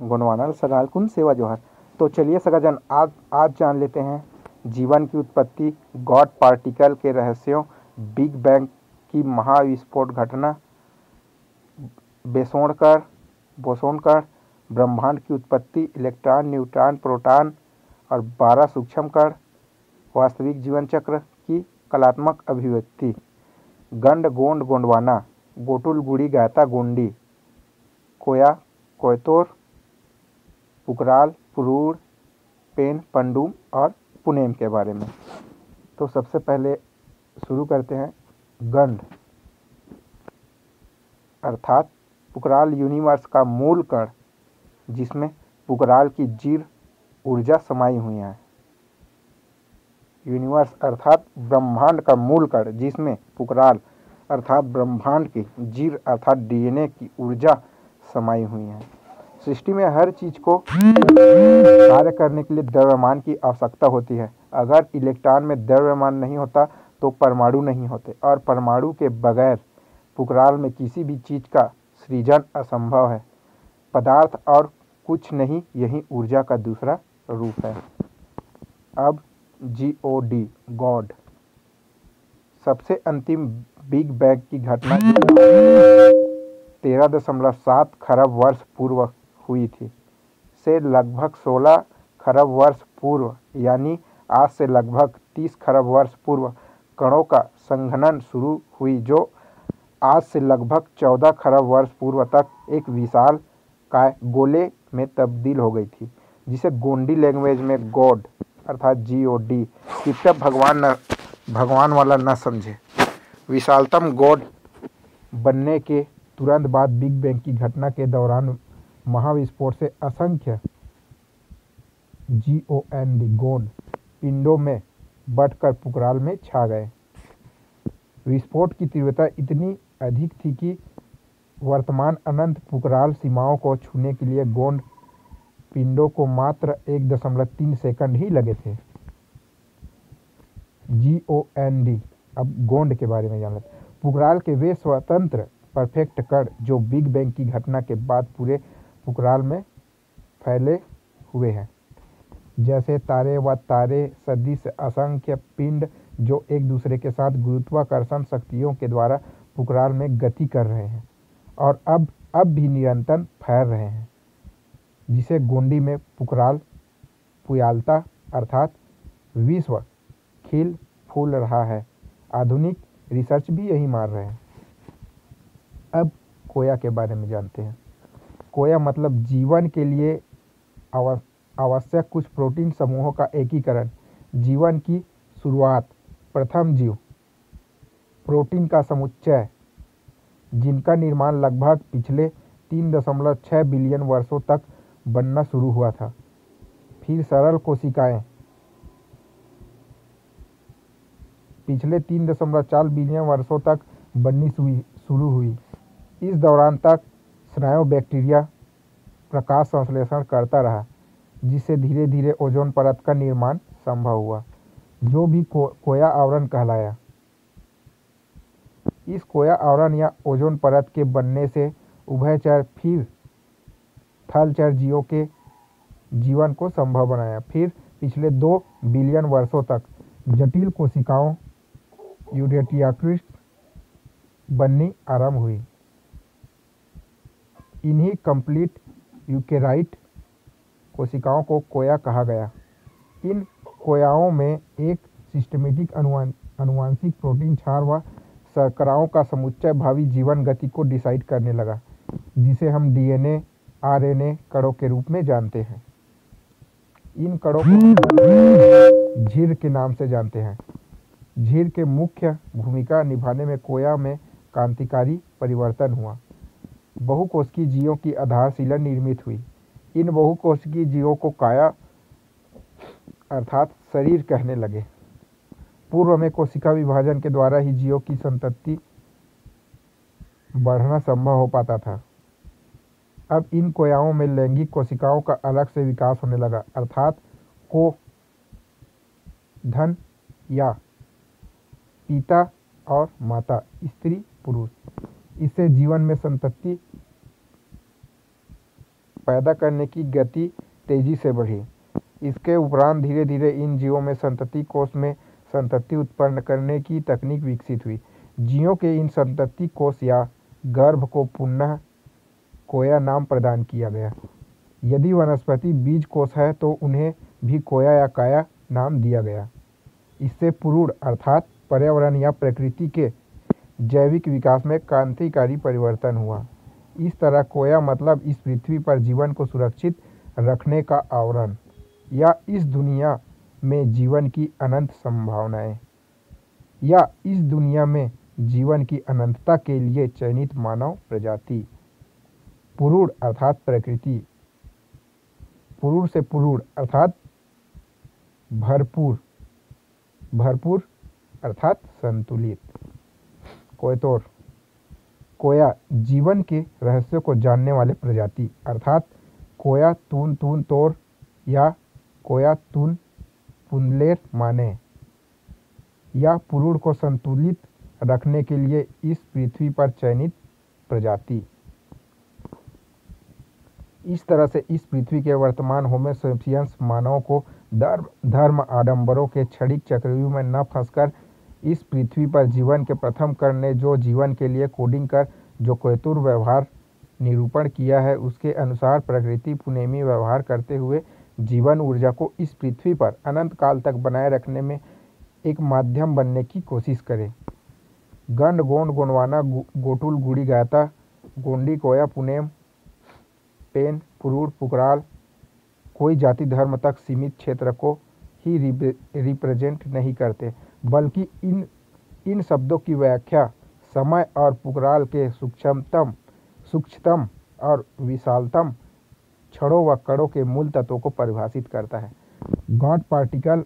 गोंडवाना सगाल कुन सेवा जोहर। तो चलिए सगाजन आज आज जान लेते हैं, जीवन की उत्पत्ति, गॉड पार्टिकल के रहस्यों, बिग बैंग की महाविस्फोट घटना, बेसोणकर बोसोनकर ब्रह्मांड की उत्पत्ति, इलेक्ट्रॉन, न्यूट्रॉन, प्रोटॉन और बारह सूक्ष्म कण वास्तविक जीवन चक्र की कलात्मक अभिव्यक्ति। गंड गोंड गोंडवाना गोटुल गुड़ी गायता गोंडी, कोया कोयतोर पुकराल पुरूर, पेन, पंडुम और पुनेम के बारे में। तो सबसे पहले शुरू करते हैं गंड अर्थात पुकराल यूनिवर्स का मूल कण, जिसमें पुकराल की जीर ऊर्जा समाई हुई है। यूनिवर्स अर्थात ब्रह्मांड का मूल कण, जिसमें पुकराल अर्थात ब्रह्मांड की जीर अर्थात डीएनए की ऊर्जा समाई हुई है। सृष्टि में हर चीज़ को कार्य करने के लिए द्रव्यमान की आवश्यकता होती है। अगर इलेक्ट्रॉन में द्रव्यमान नहीं होता तो परमाणु नहीं होते और परमाणु के बगैर पुकराल में किसी भी चीज़ का सृजन असंभव है। पदार्थ और कुछ नहीं, यही ऊर्जा का दूसरा रूप है। अब जी ओ डी गॉड। सबसे अंतिम बिग बैंग की घटना तेरह दशमलव सात खरब वर्ष पूर्व हुई थी। से लगभग सोलह खरब वर्ष पूर्व, यानी आज से लगभग तीस खरब वर्ष पूर्व, कणों का संघनन शुरू हुई, जो आज से लगभग चौदह खरब वर्ष पूर्व तक एक विशाल काय गोले में तब्दील हो गई थी, जिसे गोंडी लैंग्वेज में गॉड अर्थात जी ओ डी कृपया भगवान न, भगवान वाला न समझे। विशालतम गॉड बनने के तुरंत बाद बिग बैंग की घटना के दौरान महाविस्फोट से असंख्य जी ओ एन डी गोंड पिंडों में बटकर पुकराल में छा गए। विस्फोट की तीव्रता इतनी अधिक थी कि वर्तमान अनंत पुकराल सीमाओं को छूने के लिए गोंड पिंडों को मात्र एक दशमलव तीन सेकंड ही लगे थे। जी ओ एन डी अब गोंड के बारे में जान लेते पुकराल के वे स्वतंत्र, परफेक्ट कण जो बिग बैंग की घटना के बाद पूरे पुकराल में फैले हुए हैं। जैसे तारे व तारे सदृश असंख्य पिंड जो एक दूसरे के साथ गुरुत्वाकर्षण शक्तियों के द्वारा पुकराल में गति कर रहे हैं और अब अब भी निरंतर फैल रहे हैं, जिसे गोंडी में पुकराल पुयालता अर्थात विश्व खिल फूल रहा है। आधुनिक रिसर्च भी यही मार रहे हैं। अब कोया के बारे में जानते हैं। कोया मतलब जीवन के लिए आवश्यक कुछ प्रोटीन समूहों का एकीकरण। जीवन की शुरुआत। प्रथम जीव। प्रोटीन का समुच्चय। जिनका निर्माण लगभग पिछले तीन दशमलव छः बिलियन वर्षों तक बनना शुरू हुआ था। फिर सरल कोशिकाएँ। पिछले तीन दशमलव चार बिलियन वर्षों तक बननी शुरू हुई। इस दौरान तक स्नायु बैक्टीरिया प्रकाश संश्लेषण करता रहा जिससे धीरे धीरे ओजोन परत का निर्माण संभव हुआ। जो भी को, कोया आवरण कहलाया। इस कोया आवरण या ओजोन परत के बनने से उभयचर फिर थलचर जीवों के जीवन को संभव बनाया। फिर पिछले दो बिलियन वर्षों तक जटिल कोशिकाओं यूरेटियाक्रिस्ट बननी आरंभ हुई। इन्हीं कंप्लीट यूकेराइट कोशिकाओं को कोया कहा गया। इन कोयाओं में एक सिस्टमेटिक अनुवांशिक प्रोटीन क्षार व शर्कराओं का समुच्चय भावी जीवन गति को डिसाइड करने लगा, जिसे हम डीएनए आरएनए कणों के रूप में जानते हैं। इन कणों को झीर के नाम से जानते हैं। झीर के मुख्य भूमिका निभाने में कोया में क्रांतिकारी परिवर्तन हुआ। बहुकोशिकीय जीवों की आधारशिला निर्मित हुई। इन बहुकोशिकीय जीवों को काया अर्थात शरीर कहने लगे। पूर्व में कोशिका विभाजन के द्वारा ही जीवों की संतति बढ़ना संभव हो पाता था। अब इन कोयाओं में लैंगिक कोशिकाओं का अलग से विकास होने लगा, अर्थात को धन या पिता और माता, स्त्री, पुरुष। इससे जीवन में संतति पैदा करने की गति तेज़ी से बढ़ी। इसके उपरांत धीरे धीरे इन जीवों में संतति कोष में संतति उत्पन्न करने की तकनीक विकसित हुई। जीवों के इन संतति कोष या गर्भ को पुनः कोया नाम प्रदान किया गया। यदि वनस्पति बीज कोष है तो उन्हें भी कोया या काया नाम दिया गया। इससे पुरुड़, अर्थात पर्यावरण या प्रकृति के जैविक विकास में क्रांतिकारी परिवर्तन हुआ। इस तरह कोया मतलब इस पृथ्वी पर जीवन को सुरक्षित रखने का आवरण, या इस दुनिया में जीवन की अनंत संभावनाएँ, या इस दुनिया में जीवन की अनंतता के लिए चयनित मानव प्रजाति। पुरुड़ अर्थात प्रकृति। पुरुड़ से पुरुड़ अर्थात भरपूर। भरपूर अर्थात संतुलित। कोयतोर कोया जीवन के रहस्यों को जानने वाले प्रजाति। अर्थात कोया तून तून तोर या कोया तून पुंदलेर माने। या पुरुड़ को संतुलित रखने के लिए इस पृथ्वी पर चयनित प्रजाति। इस तरह से इस पृथ्वी के वर्तमान होमोसेपियंस मानव को धर्म धर्म आडंबरों के क्षणिक चक्रव्यूह में न फंसकर इस पृथ्वी पर जीवन के प्रथम करने जो जीवन के लिए कोडिंग कर, जो कोयतुर व्यवहार निरूपण किया है, उसके अनुसार प्रकृति पुनेमी व्यवहार करते हुए जीवन ऊर्जा को इस पृथ्वी पर अनंत काल तक बनाए रखने में एक माध्यम बनने की कोशिश करे। गंड गोंड गोंडवाना गोटुल गुड़ी गायता, गोंडी कोया पुनेम, पेन, पुरूर, पुकराल, कोई जाति धर्म तक सीमित क्षेत्र को ही रिप्रेजेंट नहीं करते, बल्कि इन इन शब्दों की व्याख्या समय और पुकराल के सूक्ष्मतम सूक्ष्मतम और विशालतम क्षणों व कणों के मूल तत्वों को परिभाषित करता है। गॉड पार्टिकल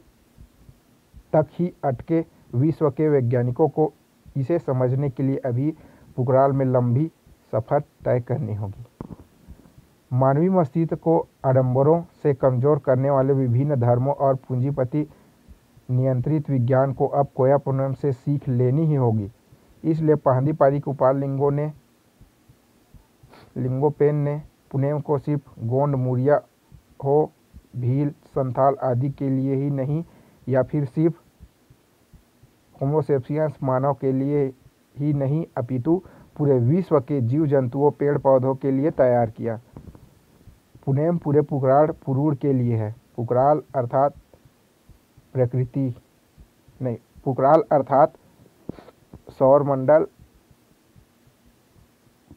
तक ही अटके विश्व के वैज्ञानिकों को इसे समझने के लिए अभी पुकराल में लंबी सफ़र तय करनी होगी। मानवीय मस्तिष्क को आडंबरों से कमज़ोर करने वाले विभिन्न धर्मों और पूंजीपति नियंत्रित विज्ञान को अब कोया कोयापुनम से सीख लेनी ही होगी। इसलिए पहली कुपाल लिंगो ने, लिंगोपेन ने पुनेम को सिर्फ़ गोंड, मुरिया, हो, भील, संथाल आदि के लिए ही नहीं, या फिर सिर्फ़ होमोसेप्सियंस मानव के लिए ही नहीं, अपितु पूरे विश्व के जीव जंतुओं पेड़ पौधों के लिए तैयार किया। पुनेम पूरे पुकराल पुरूर के लिए है। पुकराल अर्थात प्रकृति। नहीं, पुकराल अर्थात सौरमंडल।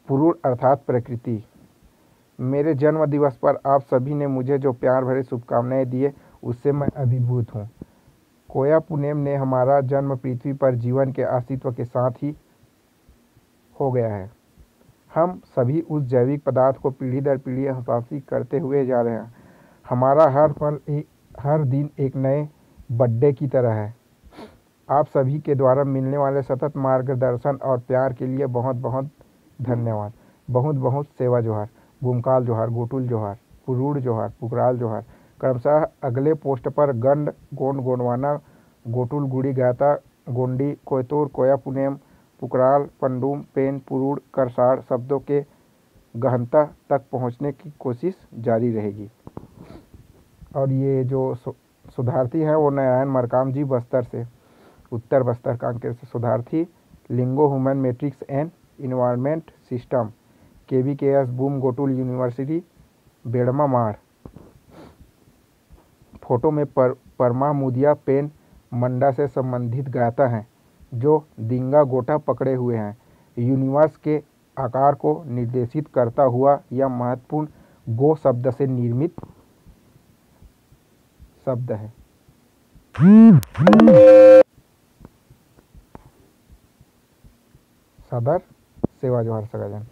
पुरूर अर्थात प्रकृति। मेरे जन्म दिवस पर आप सभी ने मुझे जो प्यार भरे शुभकामनाएँ दिए, उससे मैं अभिभूत हूँ। कोया पुनेम ने हमारा जन्म पृथ्वी पर जीवन के अस्तित्व के साथ ही हो गया है। हम सभी उस जैविक पदार्थ को पीढ़ी दर पीढ़ी हसासी करते हुए जा रहे हैं। हमारा हर पल हर दिन एक नए बर्थडे की तरह है। आप सभी के द्वारा मिलने वाले सतत मार्गदर्शन और प्यार के लिए बहुत बहुत धन्यवाद। बहुत बहुत सेवा जोहार, गुमकाल जोहार, गोटुल जोहार पुरूड़ जोहार पुकराल जोहार। क्रमशः अगले पोस्ट पर गंड, गोंड, गोंडवाना गोटुल गुड़ी गाता, गोंडी, कोयतोर कोया पुनेम पुकराल पंडुम, पेन, पुरुड़ करसाड़ शब्दों के गहनता तक पहुँचने की कोशिश जारी रहेगी। और ये जो सुधार्थी है वो नारायण मरकाम जी बस्तर से, उत्तर बस्तर कांकेर से सुधार्थी, Lingo human matrix and environment system के वी के एस बूम गोटुल यूनिवर्सिटी, बेड़मा मार फ़ोटो में पर, परमा मुदिया पेन मंडा से संबंधित गाता है। जो दिंगा गोटा पकड़े हुए हैं। यूनिवर्स के आकार को निर्देशित करता हुआ यह महत्वपूर्ण गो शब्द से निर्मित शब्द है। सदर सेवा जवाहर सगाजन।